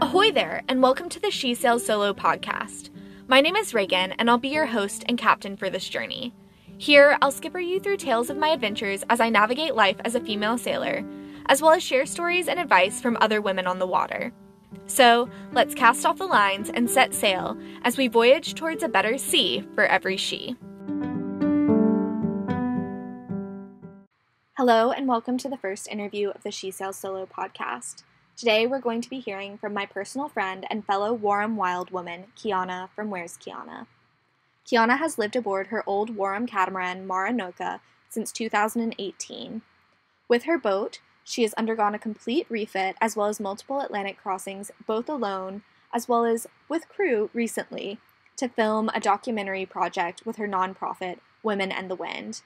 Ahoy there, and welcome to the She Sails Solo podcast. My name is Regan, and I'll be your host and captain for this journey. Here, I'll skipper you through tales of my adventures as I navigate life as a female sailor, as well as share stories and advice from other women on the water. So, let's cast off the lines and set sail as we voyage towards a better sea for every she. Hello, and welcome to the first interview of the She Sails Solo podcast. Today, we're going to be hearing from my personal friend and fellow Wharram Wild woman, Kiana from Where's Kiana. Kiana has lived aboard her old Wharram catamaran, Mara Noka, since 2018. With her boat, she has undergone a complete refit as well as multiple Atlantic crossings, both alone, as well as with crew recently, to film a documentary project with her nonprofit, Women and the Wind.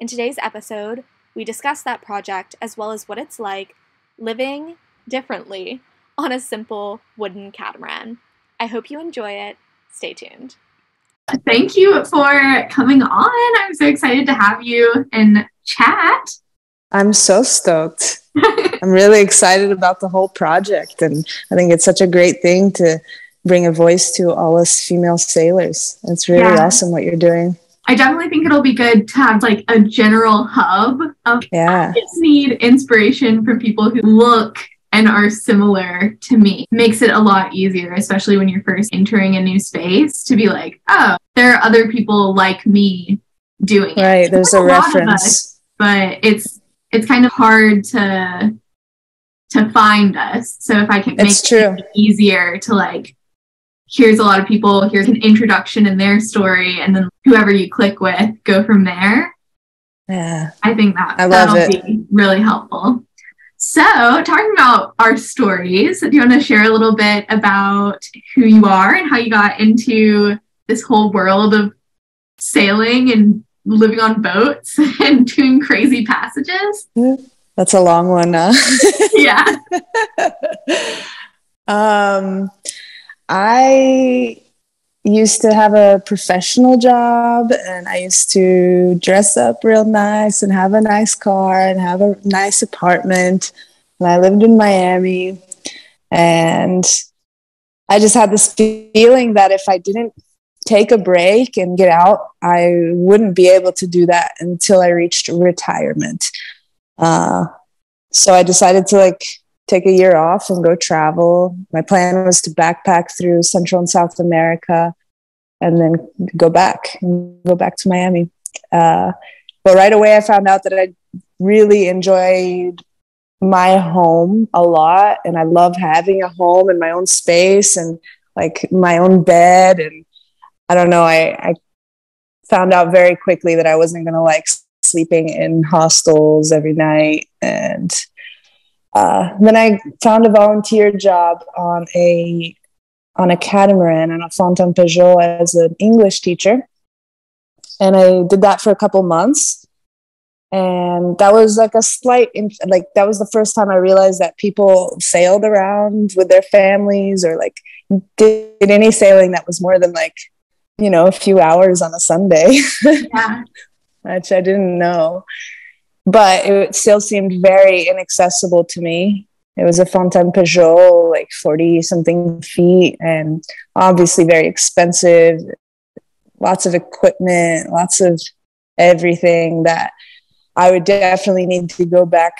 In today's episode, we discuss that project as well as what it's like living differently on a simple wooden catamaran. I hope you enjoy it. Stay tuned. Thank you for coming on. I'm so excited to have you and chat. I'm so stoked. I'm really excited about the whole project, and I think it's such a great thing to bring a voice to all us female sailors. It's really yeah. awesome what you're doing. I definitely think it'll be good to have like a general hub of yeah. I just need inspiration from people who look and are similar to me makes it a lot easier, especially when you're first entering a new space to be like, oh, there are other people like me doing right, it. Right, there's a, a reference. Us, but it's it's kind of hard to to find us. So if I can make true. it easier to like here's a lot of people, here's an introduction in their story, and then whoever you click with, go from there. Yeah. I think that I love that'll it. be really helpful. So, talking about our stories, do you want to share a little bit about who you are and how you got into this whole world of sailing and living on boats and doing crazy passages? That's a long one, huh? yeah. um, I used to have a professional job and I used to dress up real nice and have a nice car and have a nice apartment. And I lived in Miami. And I just had this feeling that if I didn't take a break and get out, I wouldn't be able to do that until I reached retirement. Uh, so I decided to like take a year off and go travel. My plan was to backpack through Central and South America and then go back and go back to Miami. Uh, but right away, I found out that I really enjoyed my home a lot and I love having a home and my own space and like my own bed. And I don't know, I, I found out very quickly that I wasn't going to like sleeping in hostels every night and uh, then I found a volunteer job on a on a catamaran and a Fountaine Pajot as an English teacher, and I did that for a couple months. And that was like a slight, like that was the first time I realized that people sailed around with their families or like did any sailing that was more than like, you know, a few hours on a Sunday. Yeah. Which I didn't know but it still seemed very inaccessible to me. It was a Fountaine Pajot, like 40 something feet, and obviously very expensive, lots of equipment, lots of everything that I would definitely need to go back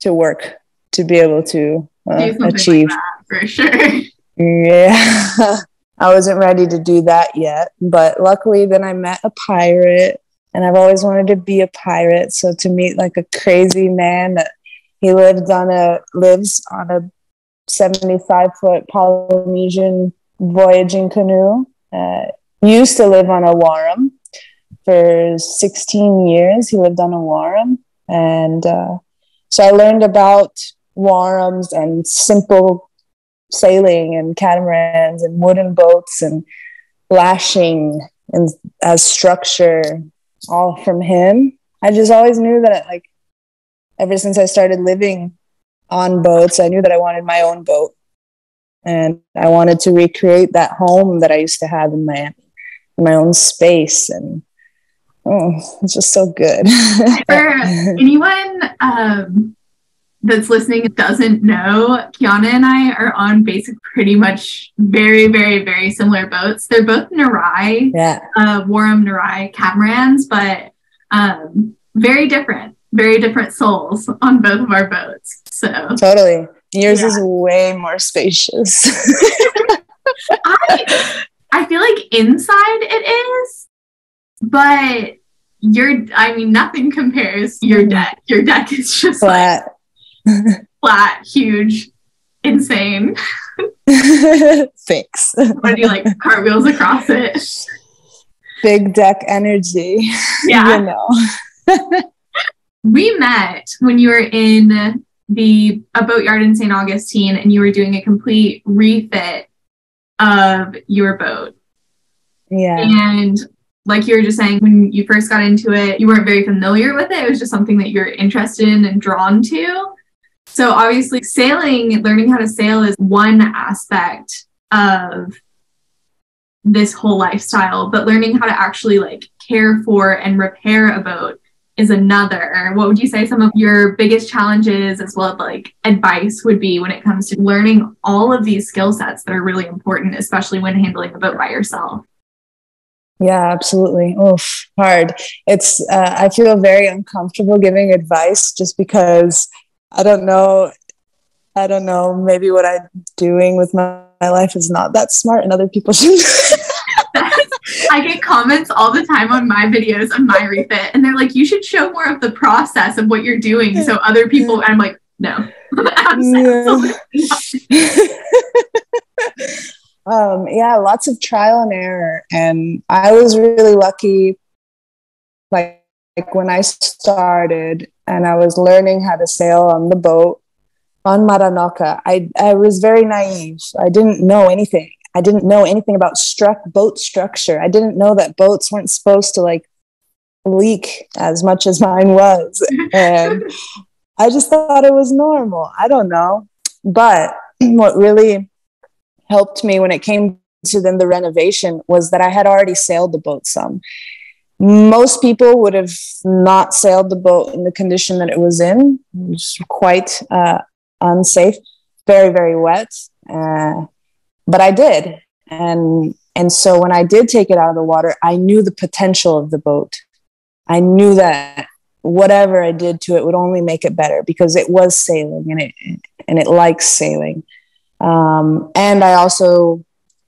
to work to be able to uh, achieve. Like for sure. Yeah. I wasn't ready to do that yet, but luckily then I met a pirate and I've always wanted to be a pirate. So to meet like a crazy man that he lived on a lives on a 75 foot Polynesian voyaging canoe. Uh, used to live on a Wharram for 16 years. He lived on a Wharram. And uh, so I learned about Wharrams and simple sailing and catamarans and wooden boats and lashing and as structure all from him. I just always knew that, like, ever since I started living on boats, I knew that I wanted my own boat. And I wanted to recreate that home that I used to have in Miami, my own space. And oh, it's just so good. For anyone um, that's listening doesn't know, Kiana and I are on basic pretty much very, very, very similar boats. They're both Narai, Yeah. uh, Wharram Narai catamarans, but um, very different, very different souls on both of our boats. So Totally. Yours Yeah. is way more spacious. I, I feel like inside it is, but your, I mean, nothing compares your deck. Your deck is just like Flat. huge, insane. Thanks. When you like cartwheels across it. Big deck energy. Yeah. You know. we met when you were in the a boatyard in St. Augustine and you were doing a complete refit of your boat. Yeah. And like you were just saying, when you first got into it, you weren't very familiar with it. It was just something that you're interested in and drawn to. So obviously sailing, learning how to sail is one aspect of this whole lifestyle, but learning how to actually like care for and repair a boat is another. What would you say some of your biggest challenges as well as like advice would be when it comes to learning all of these skill sets that are really important, especially when handling a boat by yourself? Yeah, absolutely. Oof, hard. It's, uh, I feel very uncomfortable giving advice just because I don't know. I don't know. Maybe what I'm doing with my, my life is not that smart and other people should. I get comments all the time on my videos on my refit, and they're like, "You should show more of the process of what you're doing, so other people." I'm like, "No, absolutely um, yeah, lots of trial and error. And I was really lucky, like, like when I started and I was learning how to sail on the boat on Mara Noka, I, I was very naive. I didn't know anything. I didn't know anything about struck boat structure. I didn't know that boats weren't supposed to like leak as much as mine was. And I just thought it was normal. I don't know. But what really helped me when it came to then the renovation was that I had already sailed the boat some. Most people would have not sailed the boat in the condition that it was in. It was quite uh, unsafe, very, very wet. Uh, but I did. And and so when I did take it out of the water, I knew the potential of the boat. I knew that whatever I did to it would only make it better because it was sailing and it and it likes sailing. Um, and I also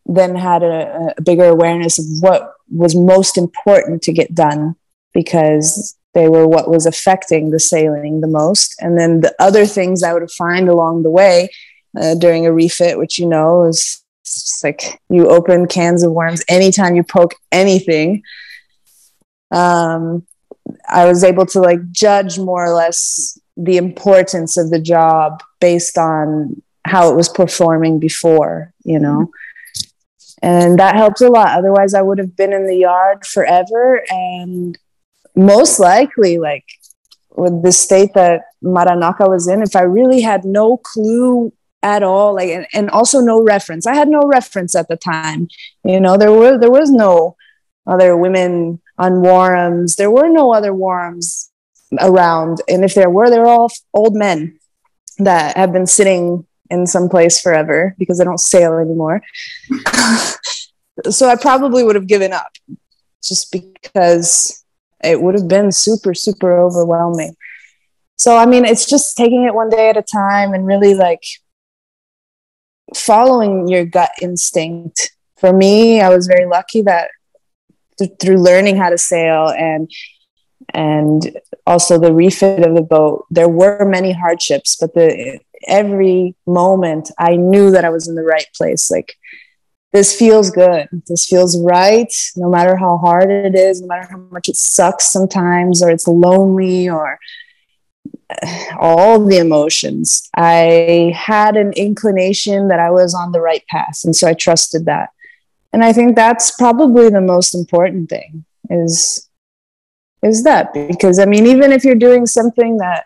then had a, a bigger awareness of what was most important to get done because they were what was affecting the sailing the most. And then the other things I would find along the way uh, during a refit, which you know is like you open cans of worms anytime you poke anything. Um, I was able to like judge more or less the importance of the job based on how it was performing before, you know. And that helped a lot. Otherwise, I would have been in the yard forever. And most likely, like with the state that Mara Noka was in, if I really had no clue at all, like, and, and also no reference, I had no reference at the time. You know, there were there was no other women on Wharrams. There were no other Wharrams around, and if there were, they were all old men that have been sitting in some place forever because they don't sail anymore. so I probably would have given up just because it would have been super, super overwhelming. So, I mean, it's just taking it one day at a time and really like following your gut instinct. For me, I was very lucky that th- through learning how to sail and and also the refit of the boat there were many hardships but the every moment i knew that i was in the right place. Like this feels good. This feels right no matter how hard it is no matter how much it sucks sometimes or it's lonely or all the emotions. I had an inclination that i was on the right path and so i trusted that. And i think that's probably the most important thing is is that because i mean even if you're doing something that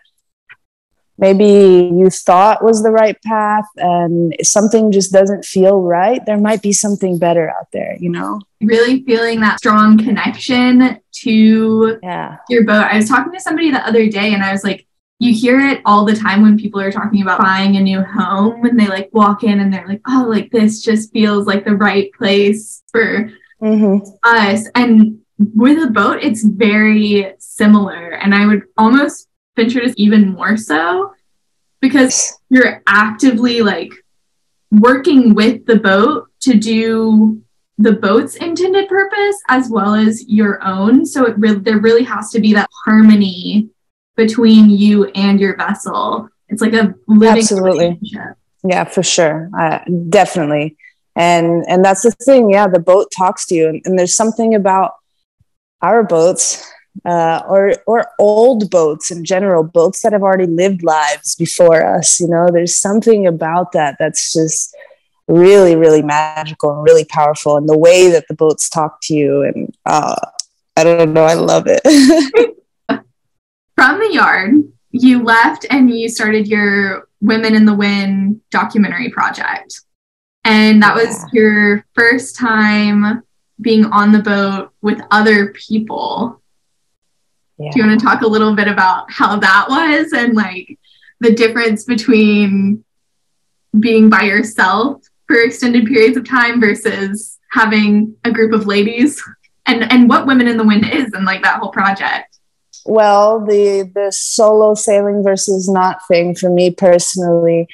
maybe you thought was the right path and something just doesn't feel right there might be something better out there you know really feeling that strong connection to yeah your boat. I was talking to somebody the other day and I was like, you hear it all the time when people are talking about buying a new home and they like walk in and they're like oh like this just feels like the right place for Mm-hmm. us and with a boat it's very similar and i would almost to even more so because you're actively like working with the boat to do the boat's intended purpose as well as your own so it really there really has to be that harmony between you and your vessel it's like a living Absolutely. relationship Yeah, for sure. Uh, definitely. And and that's the thing. Yeah, the boat talks to you, and, and there's something about our boats, uh, or or old boats in general, boats that have already lived lives before us. You know, there's something about that that's just really, really magical and really powerful. And the way that the boats talk to you, and uh, I don't know, I love it. from the yard you left and you started your Women and the Wind documentary project and that was your first time being on the boat with other people yeah. do you want to talk a little bit about how that was and like the difference between being by yourself for extended periods of time versus having a group of ladies and and what Women and the Wind is and like that whole project well the the solo sailing versus not thing for me personally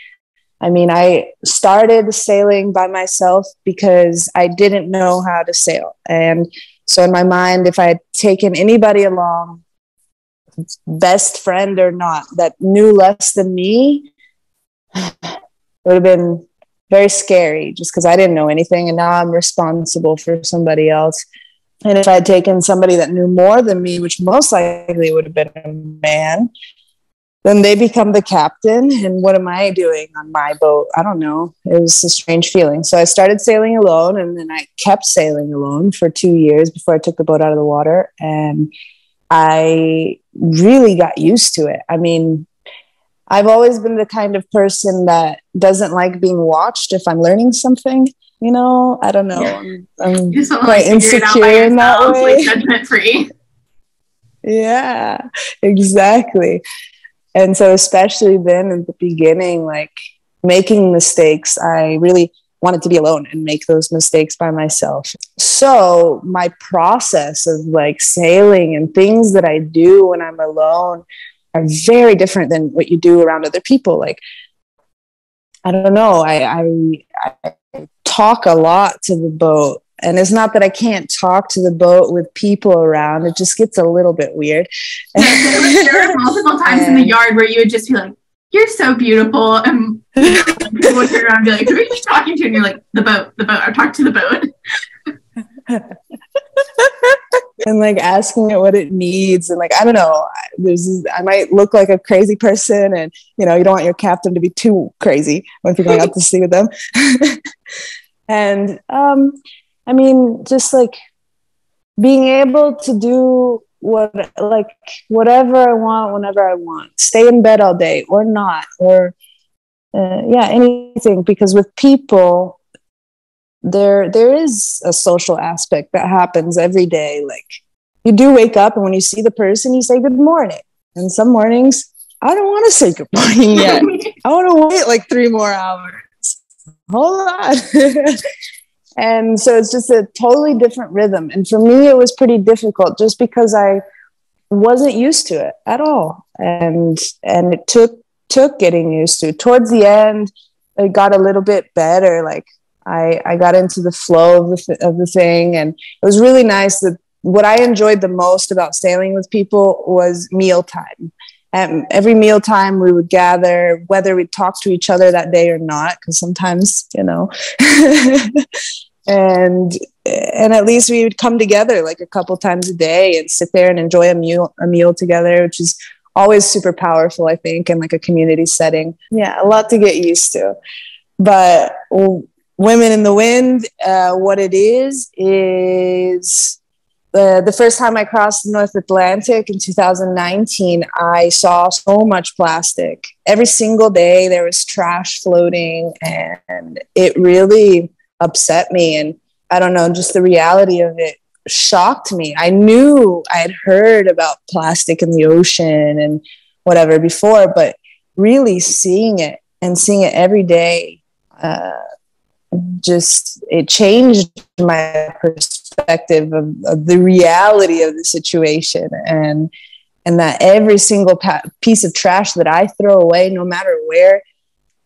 i mean i started sailing by myself because i didn't know how to sail and so in my mind if i had taken anybody along best friend or not that knew less than me it would have been very scary just because i didn't know anything and now i'm responsible for somebody else and if I'd taken somebody that knew more than me, which most likely would have been a man, then they become the captain. And what am I doing on my boat? I don't know. It was a strange feeling. So I started sailing alone and then I kept sailing alone for two years before I took the boat out of the water. And I really got used to it. I mean, I've always been the kind of person that doesn't like being watched if I'm learning something you know i don't know Yeah. i'm, I'm You just wanna, quite like, figure it out by insecure in that way like judgment free. yeah exactly and so especially then in the beginning like making mistakes i really wanted to be alone and make those mistakes by myself so my process of like sailing and things that i do when i'm alone are very different than what you do around other people like i don't know i i, I talk a lot to the boat and it's not that I can't talk to the boat with people around. It just gets a little bit weird. there were multiple times in the yard where you would just be like, "You're so beautiful," and people would turn around and be like, "Who are you talking to?" And you're like, "The boat, the boat. I talked to the boat." and like asking it what it needs and like i don't know there's i might look like a crazy person and you know you don't want your captain to be too crazy when you're going out to sea with them and um i mean just like being able to do what like whatever i want whenever i want. Stay in bed all day or not or uh, yeah anything. Because with people there there is a social aspect that happens every day. Like you do wake up and when you see the person you say good morning. And some mornings i don't want to say good morning yet. I want to wait like three more hours. Hold on and so it's just a totally different rhythm. And for me it was pretty difficult just because i wasn't used to it at all. And and it took took getting used to towards the end it got a little bit better. Like I, I got into the flow of the, th- of the thing. And it was really nice that what I enjoyed the most about sailing with people was mealtime. At every mealtime we would gather, whether we'd talk to each other that day or not, because sometimes, you know, and and at least we would come together like a couple times a day and sit there and enjoy a meal a meal together, which is always super powerful, I think, in like a community setting. Yeah, a lot to get used to. But Women and the Wind, uh, what it is, is the, first time I crossed the North Atlantic in 2019, I saw so much plastic. Every single day there was trash floating, and it really upset me. And I don't know, just the reality of it shocked me. I knew I had heard about plastic in the ocean and whatever before, but really seeing it and seeing it every day, uh, just it changed my perspective of, of, the reality of the situation and and that every single pa- piece of trash that I throw away, no matter where,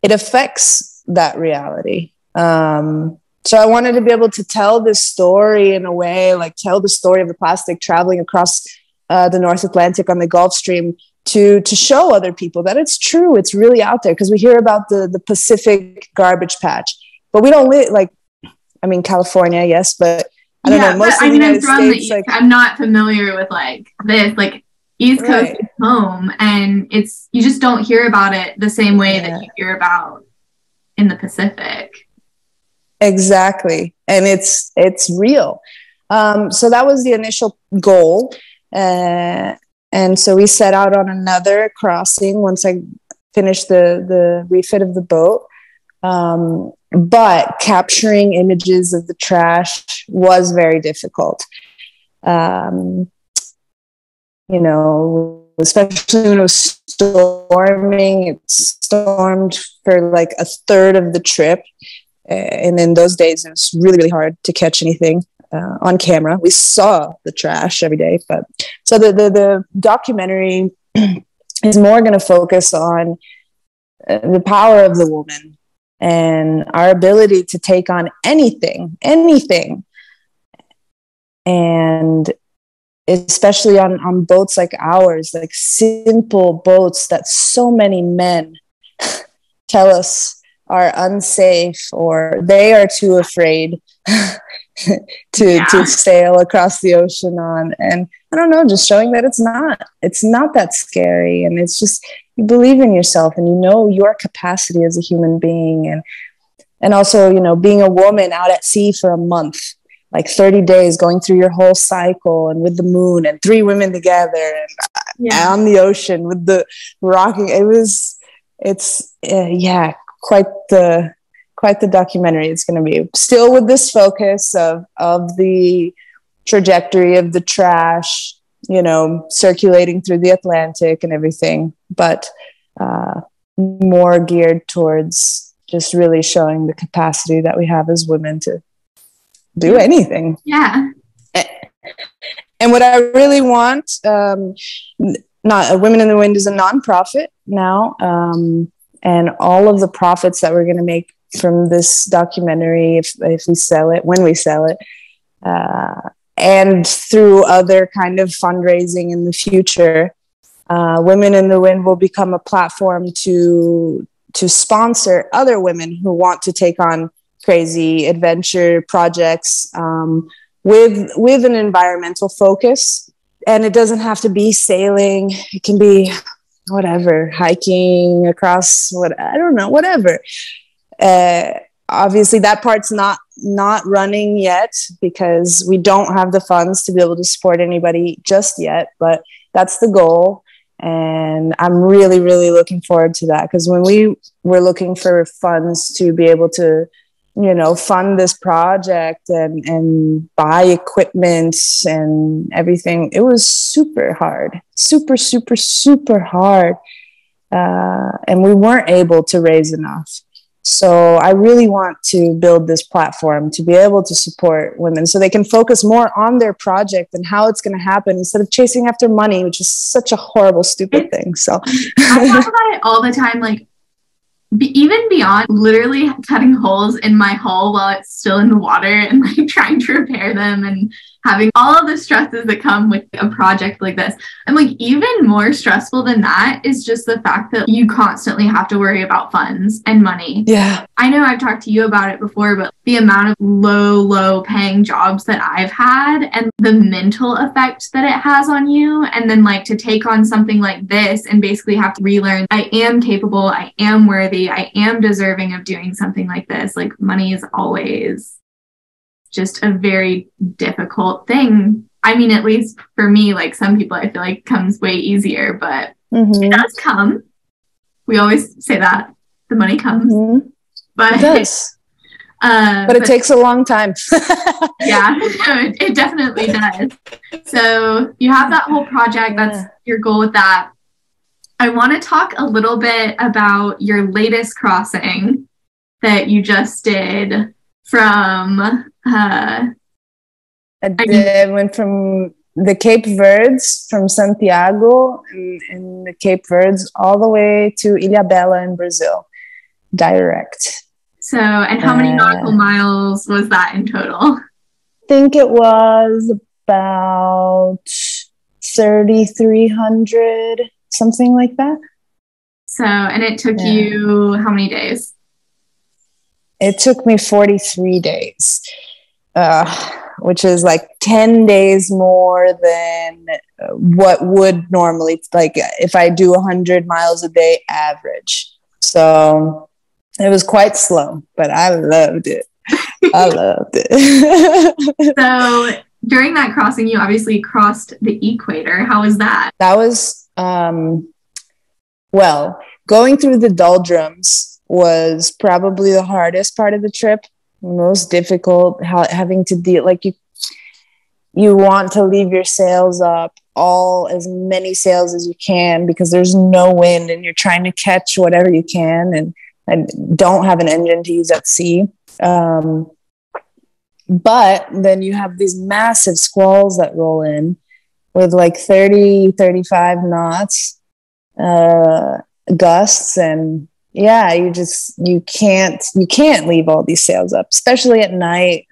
it affects that reality. Um, so I wanted to be able to tell this story in a way, like tell the story of the plastic traveling across uh, the North Atlantic on the Gulf Stream to to show other people that it's true, it's really out there. Because we hear about the the Pacific garbage patch, but we don't live like, I mean, California, yes, but I don't yeah, know. Most of I mean, I'm from States, the, like, I'm not familiar with like this, like East Coast right. home, and it's you just don't hear about it the same way yeah. that you hear about in the Pacific. Exactly, and it's it's real. Um, so that was the initial goal, uh, and so we set out on another crossing once I finished the the refit of the boat. Um, but capturing images of the trash was very difficult. Um, you know, especially when it was storming, it stormed for like a third of the trip. And in those days it was really really hard to catch anything uh, on camera. We saw the trash every day but so the the, the documentary is more going to focus on uh, the power of the woman and our ability to take on anything anything. And especially on on boats like ours like simple boats that so many men tell us are unsafe or they are too afraid to yeah. to sail across the ocean on. And i don't know just showing that it's not it's not that scary. And it's just you believe in yourself and you know your capacity as a human being and and also you know being a woman out at sea for a month like 30 days going through your whole cycle and with the moon and three women together and yeah. on the ocean with the rocking it was it's uh, yeah quite the quite the documentary it's going to be still with this focus of of the trajectory of the trash you know circulating through the atlantic and everything but uh, more geared towards just really showing the capacity that we have as women to do anything. Yeah. And what i really want um, not uh, Women and the Wind is a nonprofit now um, and all of the profits that we're going to make from this documentary if, if we sell it when we sell it uh, and through other kind of fundraising in the future uh, Women and the Wind will become a platform to to sponsor other women who want to take on crazy adventure projects um, with with an environmental focus. And it doesn't have to be sailing. It can be whatever hiking across what i don't know whatever. Uh, obviously that part's not not running yet because we don't have the funds to be able to support anybody just yet but that's the goal and i'm really really looking forward to that because when we were looking for funds to be able to you know fund this project and and buy equipment and everything it was super hard super super super hard. Uh, and we weren't able to raise enough so i really want to build this platform to be able to support women so they can focus more on their project and how it's going to happen instead of chasing after money which is such a horrible stupid thing so. I talk about it all the time like be, even beyond literally cutting holes in my hull while it's still in the water and like trying to repair them and having all of the stresses that come with a project like this. And like even more stressful than that is just the fact that you constantly have to worry about funds and money. Yeah. I know I've talked to you about it before, but the amount of low, low paying jobs that I've had and the mental effect that it has on you. And then like to take on something like this and basically have to relearn I am capable, I am worthy, I am deserving of doing something like this. Like money is always just a very difficult thing. I mean, at least for me, like some people, I feel like comes way easier, but mm-hmm. it does come. We always say that the money comes, mm-hmm. but it does. Uh, but it but, takes a long time. yeah, it, it, definitely does. So you have that whole project. That's yeah. your goal with that. I want to talk a little bit about your latest crossing that you just did from. Uh. I went from the Cape Verdes, from Santiago in, in the Cape Verdes, all the way to Ilhabela in Brazil, direct. So, and how many uh, nautical miles was that in total? I think it was about 3,300, something like that. So, and it took yeah. you how many days? It took me 43 days, uh, which is like 10 days more than what would normally, like if I do 100 miles a day average. So it was quite slow, but I loved it. I loved it. so during that crossing, you obviously crossed the equator. How was that? That was, um, well, going through the doldrums was probably the hardest part of the trip, most difficult, how, having to deal, like you, you want to leave your sails up all as many sails as you can because there's no wind and you're trying to catch whatever you can and, and don't have an engine to use at sea. Um, but then you have these massive squalls that roll in with like 30, 35 knots, uh, gusts. And yeah, you just, you can't, you can't leave all these sails up, especially at night.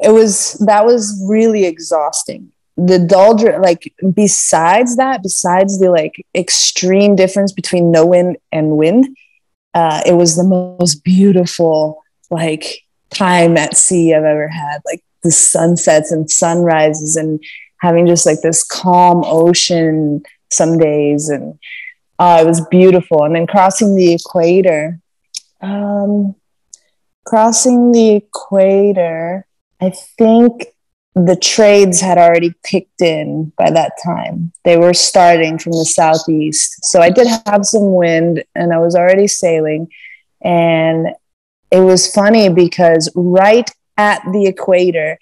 It was, that was really exhausting. The doldrum, like besides that, besides the like extreme difference between no wind and wind, uh, it was the most beautiful, like time at sea I've ever had. Like the sunsets and sunrises and having just like this calm ocean some days and uh, it was beautiful. And then crossing the equator um, crossing the equator i think the trades had already kicked in by that time. They were starting from the southeast. So i did have some wind and i was already sailing. And it was funny because right at the equator,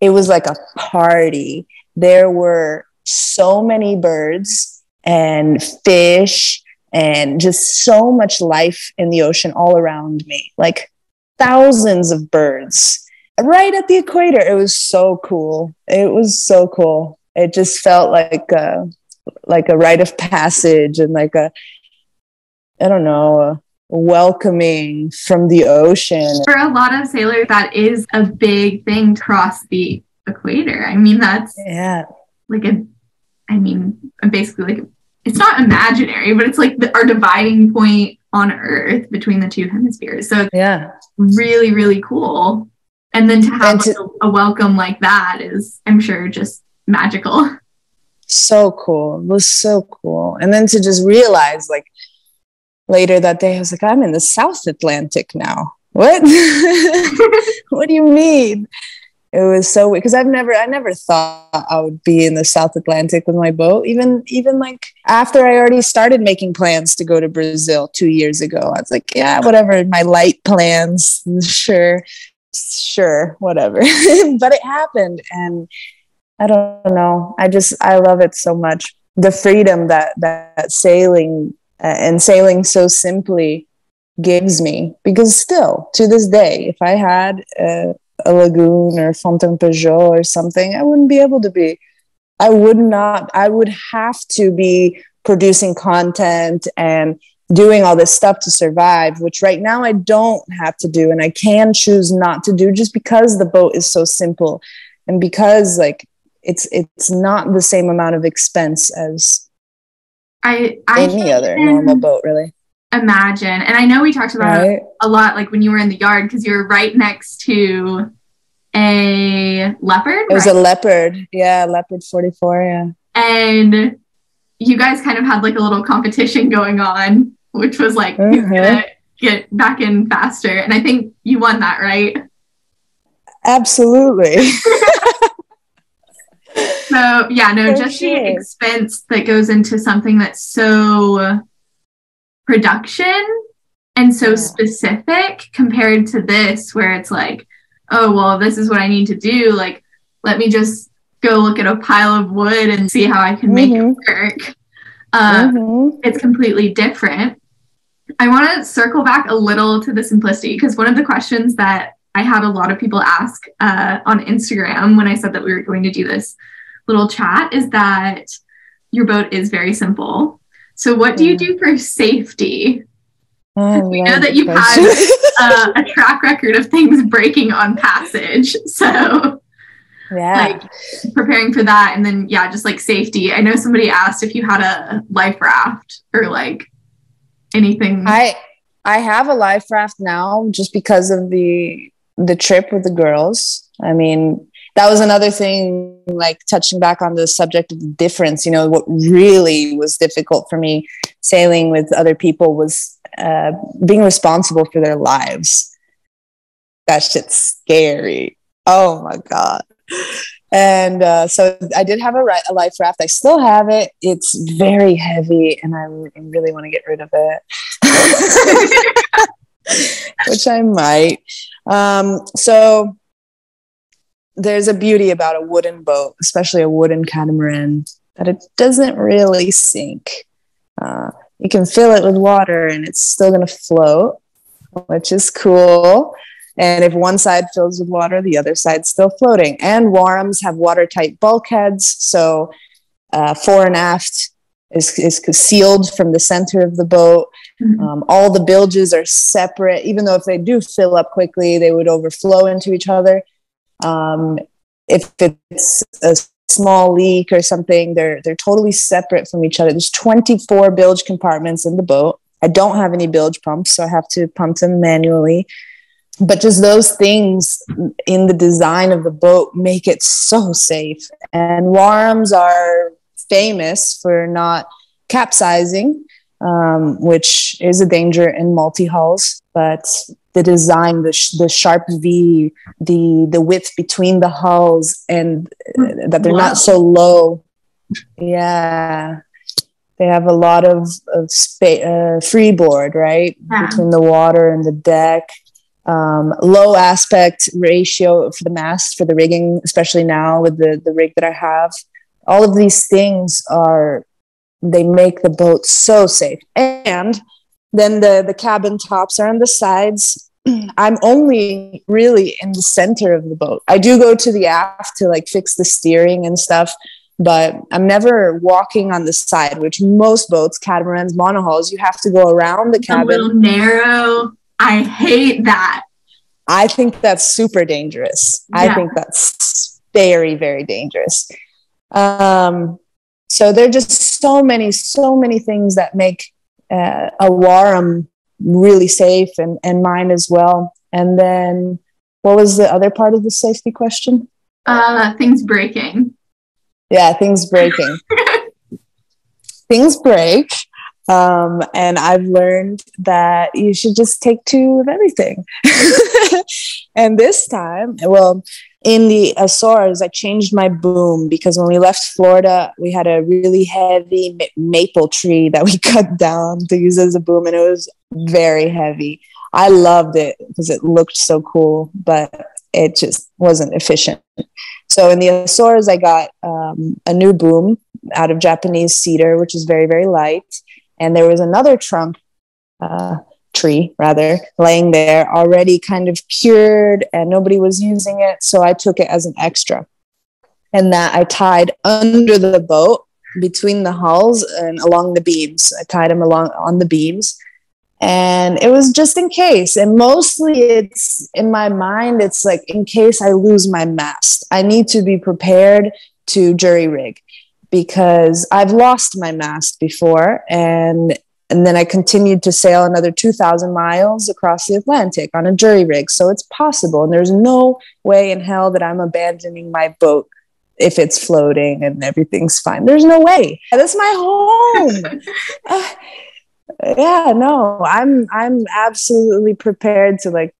it was like a party. There were so many birds and fish and just so much life in the ocean all around me, like thousands of birds right at the equator. It was so cool. It was so cool. It just felt like a, like a rite of passage and like a, I don't know, welcoming from the ocean. For a lot of sailors, that is a big thing to cross the equator. I mean, that's yeah, like a, I mean, I'm basically like it's not imaginary, but it's like the, our dividing point on Earth between the two hemispheres. So yeah, really, really cool. And then to have to, a, a welcome like that is, I'm sure, just magical. So cool. It was so cool. And then to just realize like later that day, I was like, I'm in the South Atlantic now. What? what do you mean? It was so weird because I've never, I never thought I would be in the South Atlantic with my boat. Even, even like after I already started making plans to go to Brazil two years ago, I was like, yeah, whatever. My light plans, sure, sure, whatever. but it happened, and I don't know. I just, I love it so much. The freedom that that sailing uh, and sailing so simply gives me because still to this day if i had a, a lagoon or Fountaine Pajot or something i wouldn't be able to be i would not i would have to be producing content and doing all this stuff to survive which right now i don't have to do and i can choose not to do just because the boat is so simple and because like it's it's not the same amount of expense as I, I any other normal boat, really. Imagine, and I know we talked about right? it a lot, like when you were in the yard, because you were right next to a leopard. It was right? a leopard, yeah, leopard forty four, yeah. And you guys kind of had like a little competition going on, which was like mm-hmm. who's gonna get back in faster, and I think you won that, right? Absolutely. So yeah, no, For just sure. the expense that goes into something that's so production and so specific compared to this where it's like, oh well, this is what I need to do. Like, let me just go look at a pile of wood and see how I can make mm-hmm. it work. uh, mm-hmm. it's completely different. I want to circle back a little to the simplicity because one of the questions that I had a lot of people ask uh, on Instagram when I said that we were going to do this little chat is that your boat is very simple. So, what do you do for safety? Oh, we know that you've had uh, a track record of things breaking on passage. So, yeah, like preparing for that, and then yeah, just like safety. I know somebody asked if you had a life raft or like anything. I I have a life raft now, just because of the the trip with the girls. I mean, that was another thing like touching back on the subject of the difference you know what really was difficult for me sailing with other people was uh, being responsible for their lives. That shit's scary. Oh my god. And uh, so i did have a, a, life raft. I still have it. It's very heavy and i really want to get rid of it. Which i might. Um, so there's a beauty about a wooden boat, especially a wooden catamaran, that it doesn't really sink. Uh, you can fill it with water and it's still going to float, which is cool. And if one side fills with water, the other side's still floating. And Wharrams have watertight bulkheads, so uh, fore and aft is, is sealed from the center of the boat. Mm-hmm. Um, all the bilges are separate, even though if they do fill up quickly, they would overflow into each other. Um, if it's a small leak or something, they're they're totally separate from each other. There's 24 bilge compartments in the boat. I don't have any bilge pumps, so I have to pump them manually. But just those things in the design of the boat make it so safe. And Wharrams are famous for not capsizing, um, which is a danger in multi hulls. But the design, the, sh- the sharp V, the the width between the hulls, and uh, that they're wow. not so low. Yeah, they have a lot of of space, uh, freeboard, right, yeah. between the water and the deck. Um, low aspect ratio for the mast for the rigging, especially now with the the rig that I have. All of these things are they make the boat so safe and then the, the cabin tops are on the sides. I'm only really in the center of the boat. I do go to the aft to like fix the steering and stuff, but I'm never walking on the side, which most boats, catamarans, monohulls, you have to go around the cabin. A little narrow. I hate that. I think that's super dangerous. Yeah. I think that's very, very dangerous. Um, so there are just so many, so many things that make uh, a Wharram really safe and, and mine as well. And then what was the other part of the safety question? Uh, things breaking. Yeah, things breaking. things break. Um, and I've learned that you should just take two of everything. and this time, well, in the Azores, I changed my boom because when we left Florida, we had a really heavy maple tree that we cut down to use as a boom, and it was very heavy. I loved it because it looked so cool, but it just wasn't efficient. So in the Azores, I got um, a new boom out of Japanese cedar, which is very, very light. And there was another trunk uh, tree rather laying there already kind of cured and nobody was using it. So i took it as an extra. And that i tied under the boat between the hulls and along the beams. I tied them along on the beams. And it was just in case. And mostly it's in my mind it's like in case i lose my mast i need to be prepared to jury rig because i've lost my mast before and and then I continued to sail another 2,000 miles across the Atlantic on a jury rig. So it's possible. And there's no way in hell that I'm abandoning my boat if it's floating and everything's fine. There's no way. That's my home. uh, yeah, no, I'm I'm absolutely prepared to like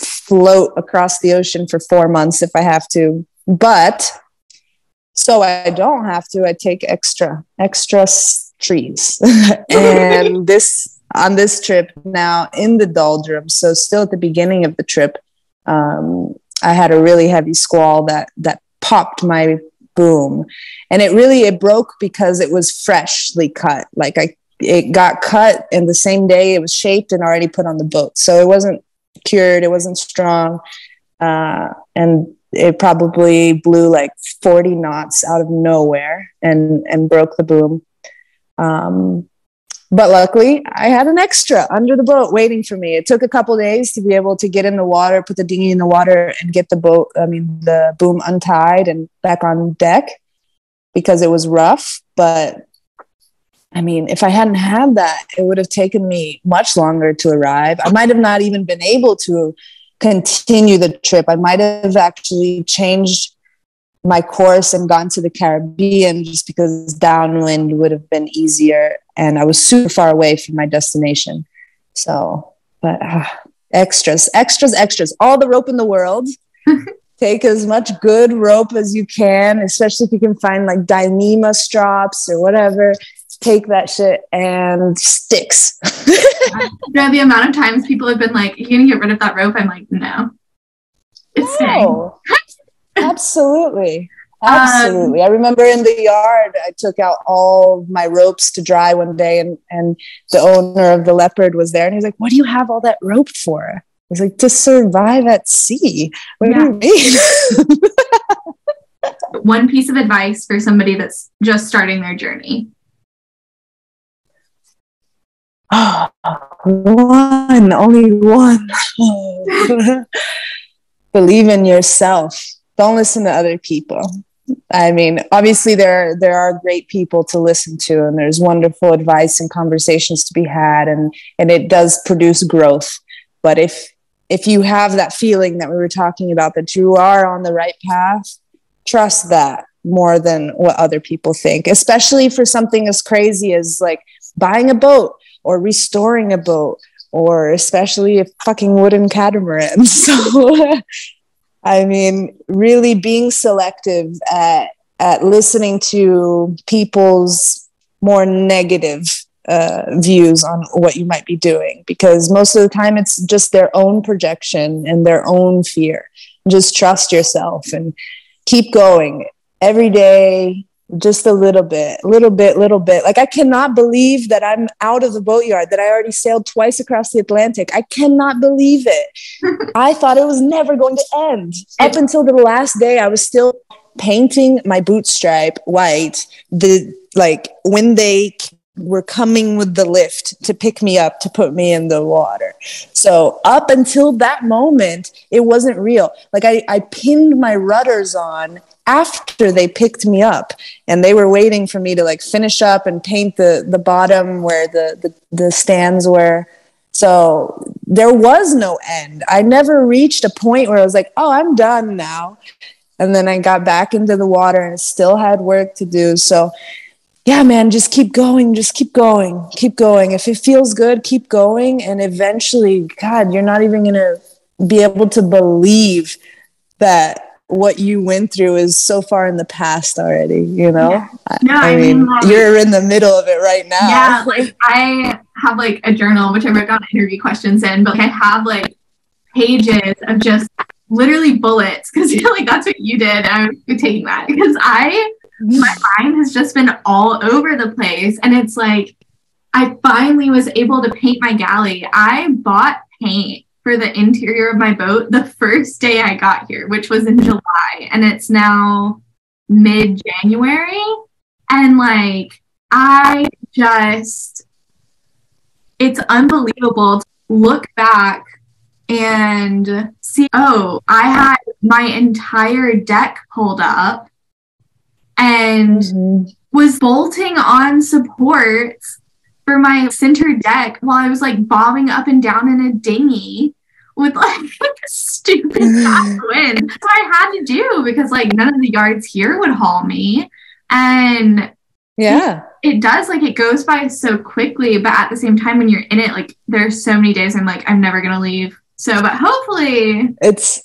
float across the ocean for four months if I have to. But so I don't have to, I take extra, extra trees. and this on this trip now in the doldrums, so still at the beginning of the trip, um, I had a really heavy squall that that popped my boom. And it really it broke because it was freshly cut. Like I it got cut and the same day it was shaped and already put on the boat. So it wasn't cured, it wasn't strong. Uh, and it probably blew like 40 knots out of nowhere and and broke the boom. Um, but luckily, I had an extra under the boat waiting for me. It took a couple days to be able to get in the water, put the dinghy in the water, and get the boat, I mean, the boom untied and back on deck because it was rough. But I mean, if I hadn't had that, it would have taken me much longer to arrive. I might have not even been able to continue the trip. I might have actually changed my course and gone to the Caribbean just because downwind would have been easier and I was super far away from my destination. So, but uh, extras, extras, extras, all the rope in the world. Take as much good rope as you can, especially if you can find like Dyneema straps or whatever. Take that shit and sticks. yeah, the amount of times people have been like, "You gonna get rid of that rope?" I'm like, "No, it's no. Absolutely. Absolutely. Um, I remember in the yard, I took out all my ropes to dry one day, and, and the owner of the leopard was there, and he's like, What do you have all that rope for? He's like, To survive at sea. What yeah. do you mean? one piece of advice for somebody that's just starting their journey. Oh, one, only one. Believe in yourself. Don't listen to other people. I mean, obviously there there are great people to listen to, and there's wonderful advice and conversations to be had, and and it does produce growth. But if if you have that feeling that we were talking about that you are on the right path, trust that more than what other people think, especially for something as crazy as like buying a boat or restoring a boat or especially a fucking wooden catamaran. So I mean, really being selective at, at listening to people's more negative uh, views on what you might be doing because most of the time it's just their own projection and their own fear. Just trust yourself and keep going every day just a little bit, little bit, little bit. Like I cannot believe that I'm out of the boatyard, that I already sailed twice across the Atlantic. I cannot believe it. I thought it was never going to end. Up until the last day, I was still painting my boot stripe white. The like when they were coming with the lift to pick me up to put me in the water. So up until that moment, it wasn't real. Like I, I pinned my rudders on after they picked me up and they were waiting for me to like finish up and paint the the bottom where the the, the stands were. So there was no end. I never reached a point where i was like oh i'm done now. And then i got back into the water and still had work to do. So yeah man just keep going just keep going keep going. If it feels good keep going. And eventually god you're not even to be able to believe that what you went through is so far in the past already, you know? Yeah. No, I, I mean, mean like, you're in the middle of it right now. Yeah, like I have like a journal, which I wrote down interview questions in, but like, I have like pages of just literally bullets because you know, like that's what you did. I'm taking that because I, my mind has just been all over the place. And it's like, I finally was able to paint my galley. I bought paint for the interior of my boat the first day I got here, which was in July, and it's now mid January. And like, I just, it's unbelievable to look back and see, oh, I had my entire deck pulled up and mm-hmm. was bolting on supports for my center deck while I was like bobbing up and down in a dinghy with like a stupid wind. That's what I had to do because like none of the yards here would haul me. And yeah, it, it does like it goes by so quickly, but at the same time when you're in it, like there's so many days I'm like, I'm never gonna leave. So but hopefully it's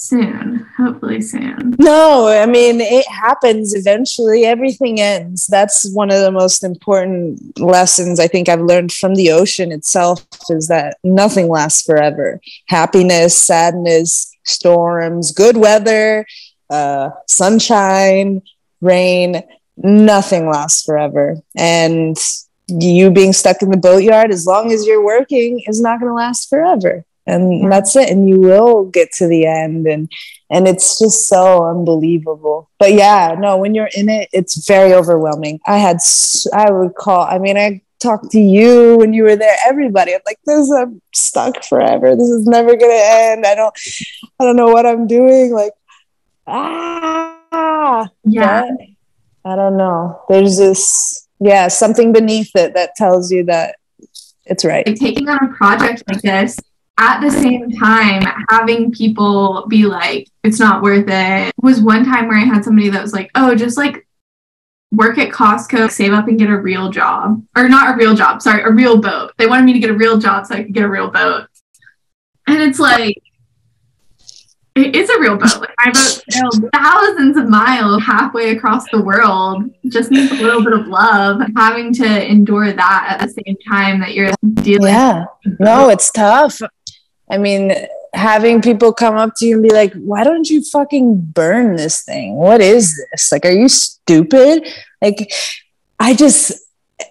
soon. Hopefully soon. No i mean it happens eventually. Everything ends. That's one of the most important lessons i think i've learned from the ocean itself is that nothing lasts forever. Happiness sadness storms good weather uh, sunshine, rain, nothing lasts forever. And you being stuck in the boatyard, as long as you're working, is not going to last forever. And yeah. that's it. And you will get to the end. And and it's just so unbelievable. But yeah, no, when you're in it, it's very overwhelming. I had, I would call. I mean, I talked to you when you were there. Everybody, I'm like, this. I'm stuck forever. This is never gonna end. I don't, I don't know what I'm doing. Like, ah, yeah. But I don't know. There's this, yeah, something beneath it that tells you that it's right. Like taking on a project like this at the same time having people be like it's not worth it was one time where i had somebody that was like oh just like work at costco save up and get a real job or not a real job sorry a real boat they wanted me to get a real job so i could get a real boat and it's like it is a real boat. Like my sailed thousands of miles halfway across the world. Just needs a little bit of love. Having to endure that at the same time that you're dealing. Yeah, no, it's tough. I mean, having people come up to you and be like, why don't you fucking burn this thing? What is this? Like, are you stupid? Like, I just,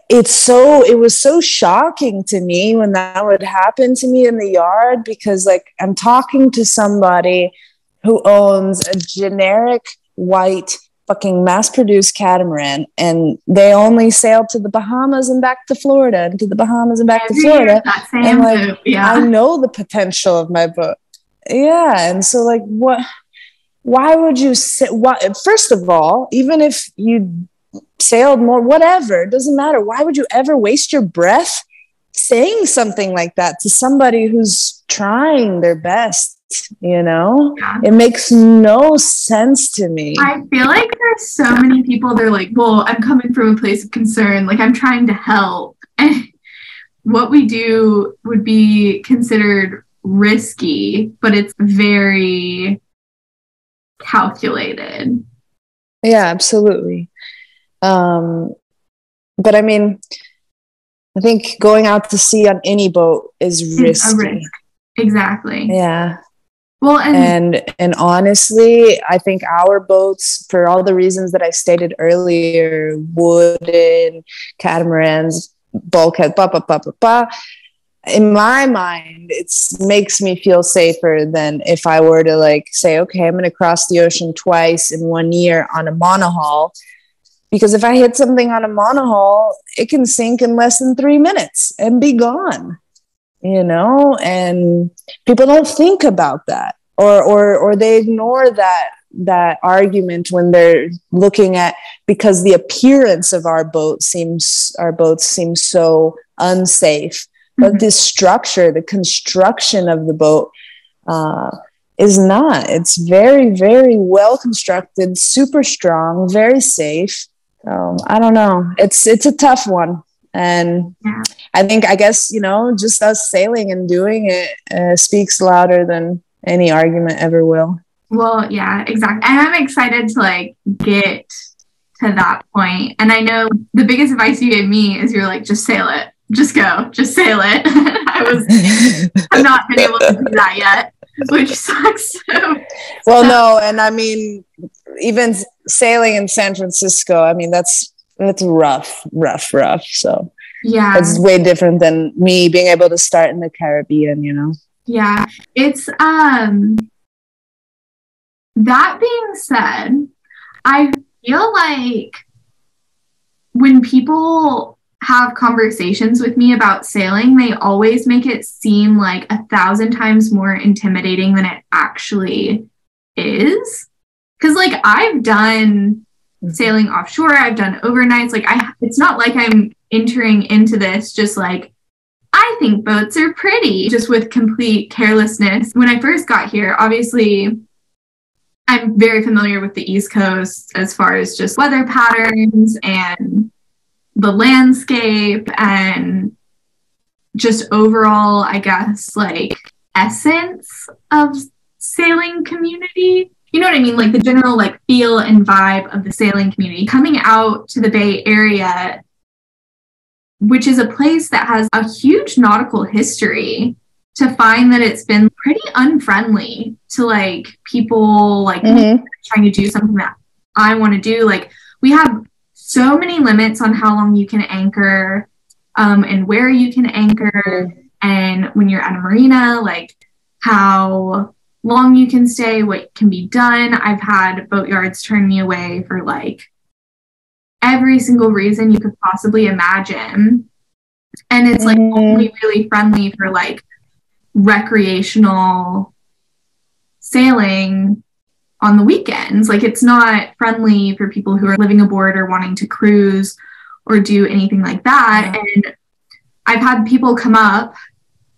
it's so, it was so shocking to me when that would happen to me in the yard because, like, I'm talking to somebody who owns a generic white fucking mass produced catamaran and they only sailed to the Bahamas and back to Florida and to the Bahamas and back to Florida. And like yeah. I know the potential of my boat. Yeah. And so like what why would you say why first of all, even if you sailed more, whatever, it doesn't matter. Why would you ever waste your breath saying something like that to somebody who's trying their best you know yeah. it makes no sense to me i feel like there's so many people they're like well i'm coming from a place of concern like i'm trying to help and what we do would be considered risky but it's very calculated yeah absolutely um but i mean i think going out to sea on any boat is risky risk. Exactly. Yeah. Well, and, and and honestly, I think our boats, for all the reasons that I stated earlier, wooden catamarans, bulkhead, ba ba ba ba ba. In my mind, it makes me feel safer than if I were to like say, okay, I'm going to cross the ocean twice in one year on a monohull. Because if I hit something on a monohull, it can sink in less than three minutes and be gone you know? And people don't think about that or or or they ignore that that argument when they're looking at because the appearance of our boat seems our boats seem so unsafe. Mm-hmm. but the structure the construction of the boat uh, is not. It's very very well constructed super strong very safe. Um, i don't know. It's it's a tough one and yeah. i think i guess you know just us sailing and doing it uh, speaks louder than any argument ever will. Well yeah exactly and i'm excited to like get to that point. And i know the biggest advice you gave me is you're like just sail it. Just go. Just sail it. I was i've not been able to do that yet which sucks. So, well no and i mean even sailing in san francisco i mean that's that's rough, rough, rough. So yeah, it's way different than me being able to start in the Caribbean. You know. Yeah, it's um. That being said, I feel like when people have conversations with me about sailing, they always make it seem like a thousand times more intimidating than it actually is. Cause like I've done Mm-hmm. sailing offshore. I've done overnights. Like I it's not like I'm entering into this just like I think boats are pretty just with complete carelessness. When I first got here, obviously I'm very familiar with the East Coast as far as just weather patterns and the landscape and just overall, I guess, like essence of sailing community you know what I mean? Like the general like feel and vibe of the sailing community coming out to the Bay Area, which is a place that has a huge nautical history. to find that it's been pretty unfriendly to like people like Mhm. trying to do something that I want to do. Like we have so many limits on how long you can anchor um, and where you can anchor. And when you're at a marina, like how long you can stay, what can be done. I've had boatyards turn me away for like every single reason you could possibly imagine. And it's like Mhm. only really friendly for like recreational sailing on the weekends. Like it's not friendly for people who are living aboard or wanting to cruise or do anything like that. And I've had people come up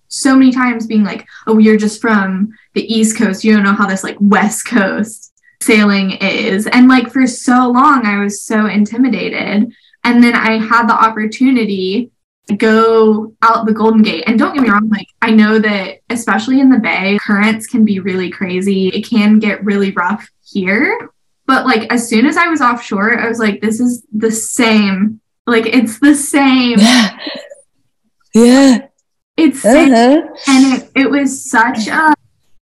so many times being like, oh, you're just from the East Coast. You don't know how this like West Coast sailing is. And like for so long, I was so intimidated. And then I had the opportunity to go out the Golden Gate. And don't get me wrong, like I know that especially in the Bay, currents can be really crazy. It can get really rough here. But like as soon as I was offshore, I was like, this is the same. Like it's the same. Yeah. Yeah. It's Uh-huh. and it, it was such a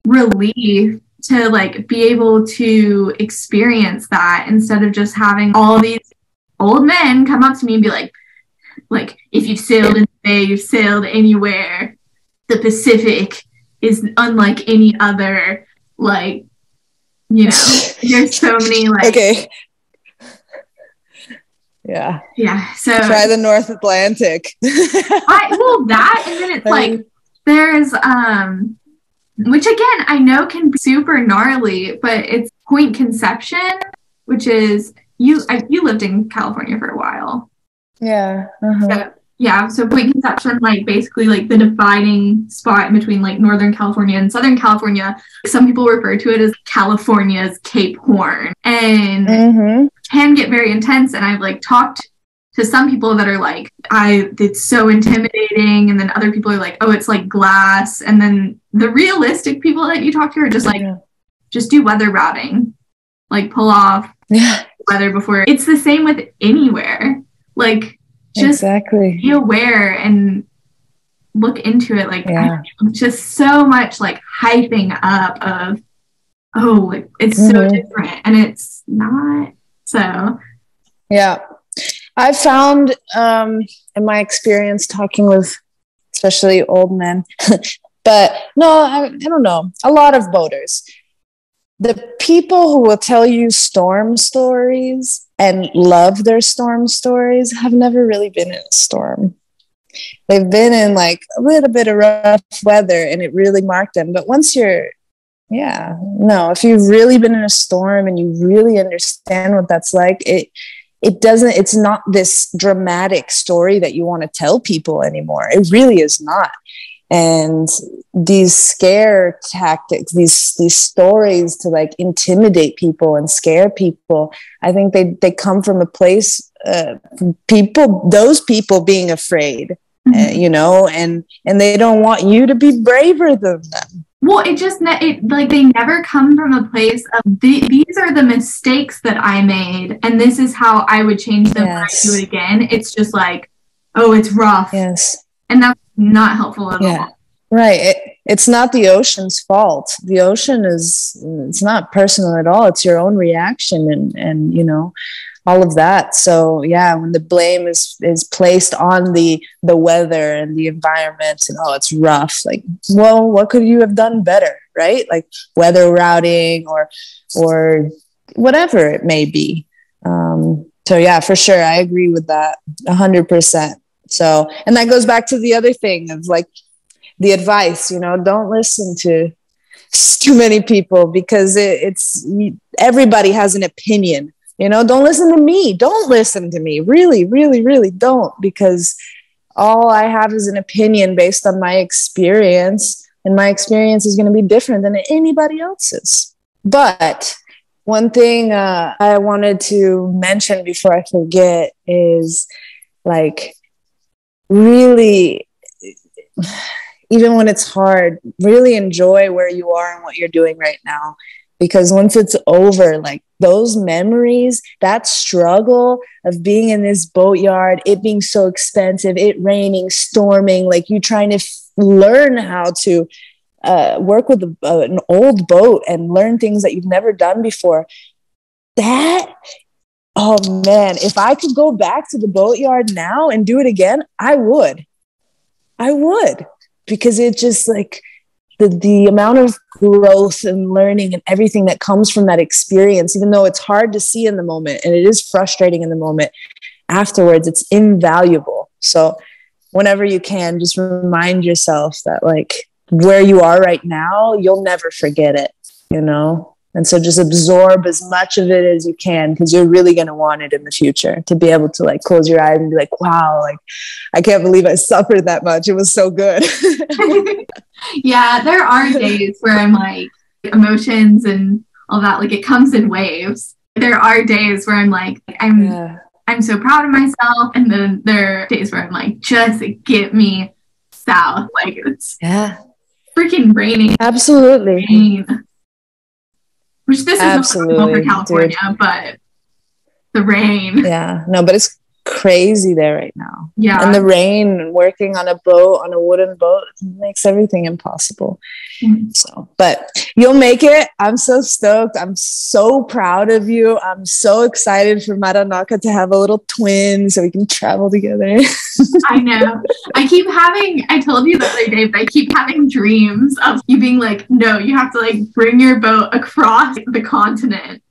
relief to like be able to experience that instead of just having all these old men come up to me and be like like if you've sailed in the bay you've sailed anywhere the pacific is unlike any other like you know there's so many like Okay. Yeah. yeah so Try the North Atlantic. I well that and then it's like there's um which again I know can be super gnarly, but it's Point Conception, which is you I, you lived in California for a while. yeah. Uh-huh. So, yeah, so Point Conception like basically like the dividing spot in between like Northern California and Southern California. Some people refer to it as California's Cape Horn. And Mm-hmm. can get very intense and i've like talked to some people that are like i it's so intimidating and then other people are like oh it's like glass and then the realistic people that you talk to are just like yeah. just do weather routing like pull off yeah. weather before it's the same with anywhere like just exactly. be aware and look into it like Yeah. just so much like hyping up of oh it's so Mhm. different and it's not so Yeah. I found um, in my experience talking with especially old men, but no, I, I don't know, a lot of boaters. The people who will tell you storm stories and love their storm stories have never really been in a storm. They've been in like a little bit of rough weather and it really marked them. But once you're yeah, no, if you've really been in a storm and you really understand what that's like, it it doesn't it's not this dramatic story that you want to tell people anymore. It really is not. And these scare tactics, these these stories to like intimidate people and scare people, I think they they come from a place uh, people those people being afraid, uh, you know, and and they don't want you to be braver than them. Well, it just ne- it like they never come from a place of the- these are the mistakes that I made, and this is how I would change them Yes. if I do it again. It's just like, oh, it's rough, Yes. and that's not helpful at Yeah. all. Right. It, it's not the ocean's fault. The ocean is it's not personal at all. It's your own reaction and and you know all of that. So yeah, when the blame is is placed on the the weather and the environment and oh it's rough, like well, what could you have done better, right? Like weather routing or or whatever it may be. Um, so yeah, for sure, I agree with that a hundred percent. So and that goes back to the other thing of like the advice you know don't listen to too many people because it, it's everybody has an opinion you know don't listen to me. Don't listen to me. Really really really don't because all i have is an opinion based on my experience and my experience is going to be different than anybody else's. But one thing uh, i wanted to mention before i forget is like really even when it's hard, really enjoy where you are and what you're doing right now. Because once it's over, like those memories, that struggle of being in this boatyard, it being so expensive, it raining, storming, like you trying to f- learn how to uh, work with a, uh, an old boat and learn things that you've never done before. That, oh man, if I could go back to the boatyard now and do it again, I would. I would because it just like the the amount of growth and learning and everything that comes from that experience even though it's hard to see in the moment and it is frustrating in the moment afterwards it's invaluable. So whenever you can just remind yourself that like where you are right now you'll never forget it you know and so just absorb as much of it as you can because you're really going to want it in the future to be able to like close your eyes and be like, wow, like I can't believe I suffered that much. It was so good. yeah, there are days where I'm like, emotions and all that, like it comes in waves. There are days where I'm like, I'm. Yeah. I'm so proud of myself. And then there are days where I'm like, just get me south. Like it's yeah. freaking raining. Absolutely. Rain. Which this Absolutely, is not for California, dude. but the rain. Yeah, no, but it's crazy there right now. Yeah. And the rain and working on a boat, on a wooden boat, makes everything impossible. Mm-hmm. So, but you'll make it. I'm so stoked. I'm so proud of you. I'm so excited for Mara Noka to have a little twin so we can travel together. I know. I keep having, I told you the other day, but I keep having dreams of you being like, no, you have to like bring your boat across the continent.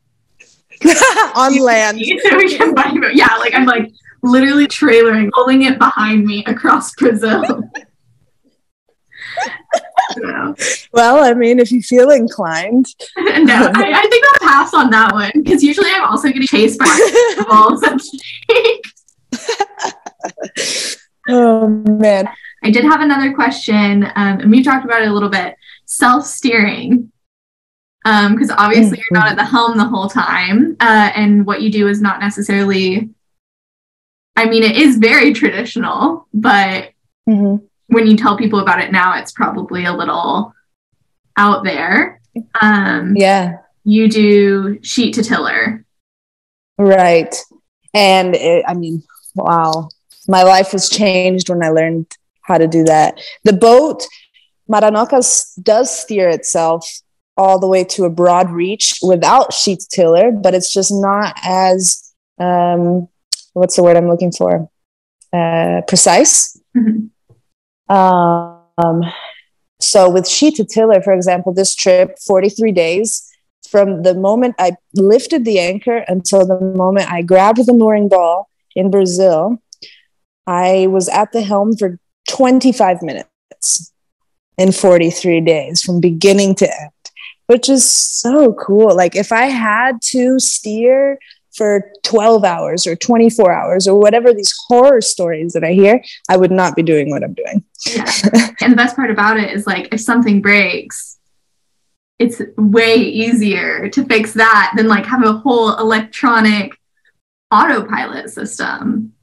on land. we can buy Yeah, like I'm like, literally trailering, pulling it behind me across Brazil. Well, I mean, if you feel inclined. no, I, I, think I'll pass on that one because usually I'm also getting chased by balls and Oh man. I did have another question, um, and we talked about it a little bit. Self-steering, because um, obviously mm-hmm. you're not at the helm the whole time, uh, and what you do is not necessarily I mean, it is very traditional, but mm-hmm. when you tell people about it now, it's probably a little out there. Um, yeah. You do sheet to tiller. Right. And it, I mean, wow. My life was changed when I learned how to do that. The boat, Mara Noka does steer itself all the way to a broad reach without sheet tiller, but it's just not as um, what's the word I'm looking for? Uh, precise. Mm-hmm. Um, so with sheet to tiller, for example, this trip, 43 days, from the moment I lifted the anchor until the moment I grabbed the mooring ball in Brazil, I was at the helm for 25 minutes in 43 days from beginning to end, which is so cool. Like if I had to steer for 12 hours or 24 hours or whatever these horror stories that I hear, I would not be doing what I'm doing. Yeah. and the best part about it is like if something breaks, it's way easier to fix that than like have a whole electronic autopilot system.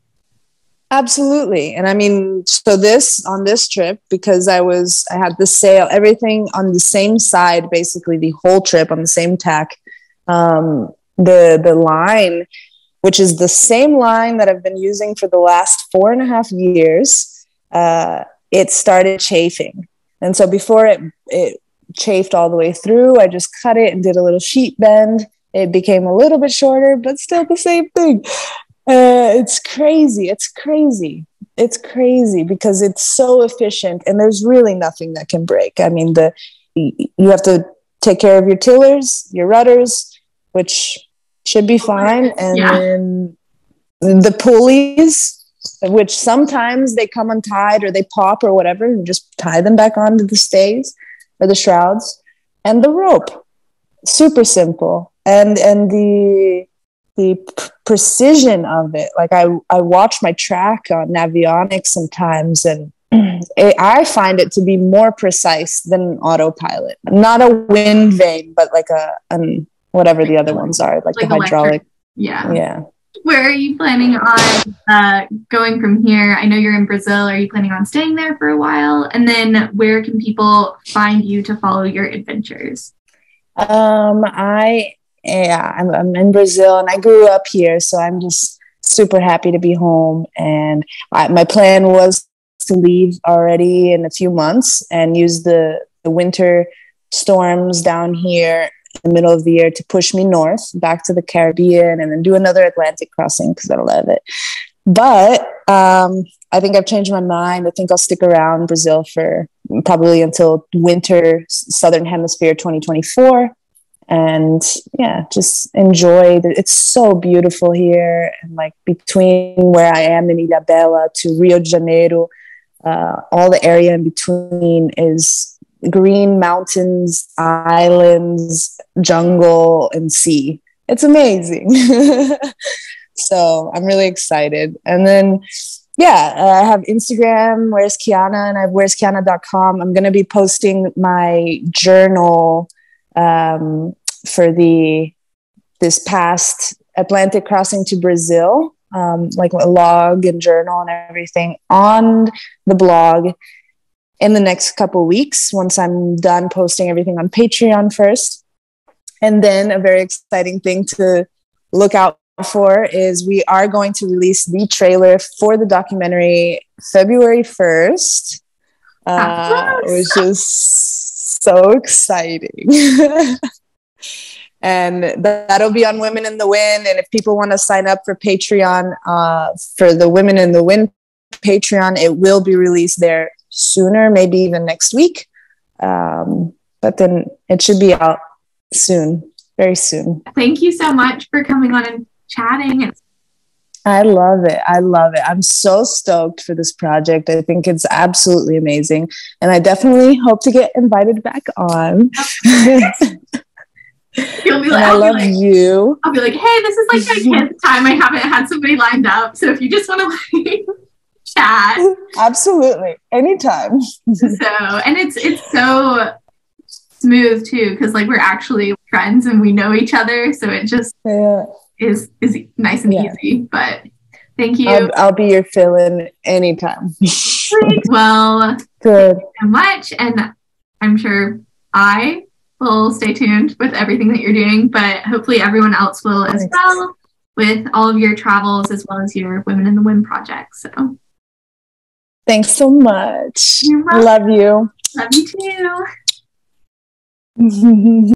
Absolutely. And I mean, so this on this trip, because I was, I had the sail, everything on the same side, basically the whole trip on the same tack. Um, the the line which is the same line that I've been using for the last four and a half years, uh, it started chafing. And so before it, it chafed all the way through, I just cut it and did a little sheet bend. It became a little bit shorter, but still the same thing. Uh, it's crazy. It's crazy. It's crazy because it's so efficient and there's really nothing that can break. I mean, the you have to take care of your tillers, your rudders, which should be fine. And yeah. then the pulleys, which sometimes they come untied or they pop or whatever, and just tie them back onto the stays or the shrouds. And the rope, super simple. And and the the precision of it. Like I I watch my track on Navionics sometimes and it, I find it to be more precise than autopilot. Not a wind vane, but like a an whatever the other ones are, like, like the hydraulic. Yeah. Yeah. Where are you planning on uh, going from here? I know you're in Brazil. Are you planning on staying there for a while? And then where can people find you to follow your adventures? Um, I yeah, I'm, I'm in Brazil and I grew up here, so I'm just super happy to be home. And I, my plan was to leave already in a few months and use the, the winter storms down here in the middle of the year to push me north back to the Caribbean and then do another Atlantic crossing because I love it. But um, I think I've changed my mind. I think I'll stick around Brazil for probably until winter Southern Hemisphere 2024 and yeah just enjoy the, it's so beautiful here. And like between where i am in ilhabela to rio de janeiro uh, all the area in between is green mountains islands jungle and sea. It's amazing. So i'm really excited. And then yeah i have instagram where's kiana? And i have where's kiana.com i'm going to be posting my journal um, for the this past Atlantic crossing to Brazil, um, like a log and journal and everything on the blog in the next couple weeks once I'm done posting everything on Patreon first. And then a very exciting thing to look out for is we are going to release the trailer for the documentary February 1st, uh, which is so exciting. and that'll be on Women and the Wind. And if people want to sign up for Patreon uh, for the Women and the Wind Patreon, it will be released there sooner, maybe even next week. Um, but then it should be out soon, very soon. Thank you so much for coming on and chatting. I love it. I love it. I'm so stoked for this project. I think it's absolutely amazing. And I definitely hope to get invited back on. You'll be like, I oh, love like, you. I'll be like, hey, this is like my tenth time. I haven't had somebody lined up. So if you just want to like chat, absolutely, anytime. so and it's it's so smooth too because like we're actually friends and we know each other, so it just yeah. is is nice and yeah. easy. But thank you. I'll, I'll be your fill-in anytime. well, good. so much, and I'm sure I will stay tuned with everything that you're doing, but hopefully everyone else will as well with all of your travels as well as your Women and the Wind project. So thanks so much. Love you. Love you too.